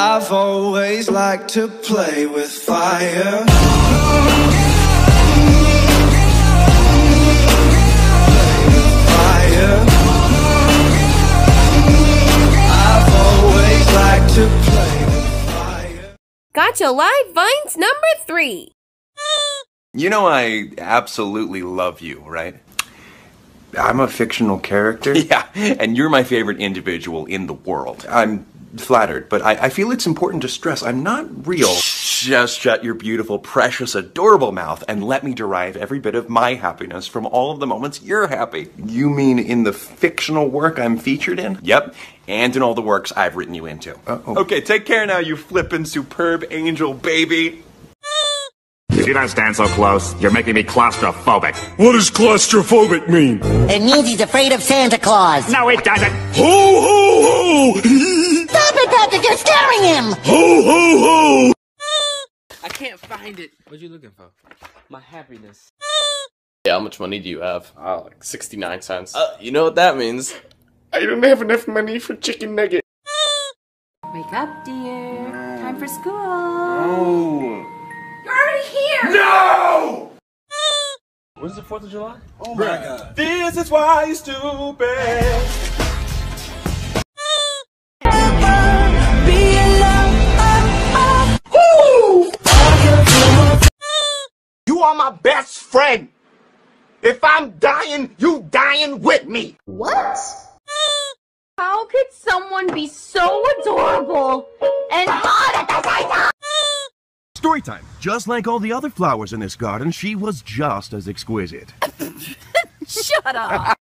I've always liked to play with fire. Fire. I've always liked to play with fire. Gacha Life Vines number three. You know I absolutely love you, right? I'm a fictional character. Yeah, and you're my favorite individual in the world. I'm flattered, but I, I feel it's important to stress I'm not real. Just shut your beautiful, precious, adorable mouth and let me derive every bit of my happiness from all of the moments you're happy. You mean in the fictional work I'm featured in? Yep, and in all the works I've written you into. Uh-oh. Okay, take care now, you flippin' superb angel baby. If you don't stand so close, you're making me claustrophobic. What does claustrophobic mean? It means he's afraid of Santa Claus. No, it doesn't. Ho ho ho! Stop Patrick! You're scaring him! ho ho ho! I can't find it. What are you looking for? My happiness. Yeah, how much money do you have? Oh, like 69 cents. Uh, you know what that means. I don't have enough money for chicken nugget. Wake up, dear. Time for school. Oh. You're already here. No! When's the 4th of July? Oh my god. This is why you're stupid. My best friend. If I'm dying, you dying with me. What? How could someone be so adorable and hot at the same time? Story time. Just like all the other flowers in this garden, she was just as exquisite. Shut up.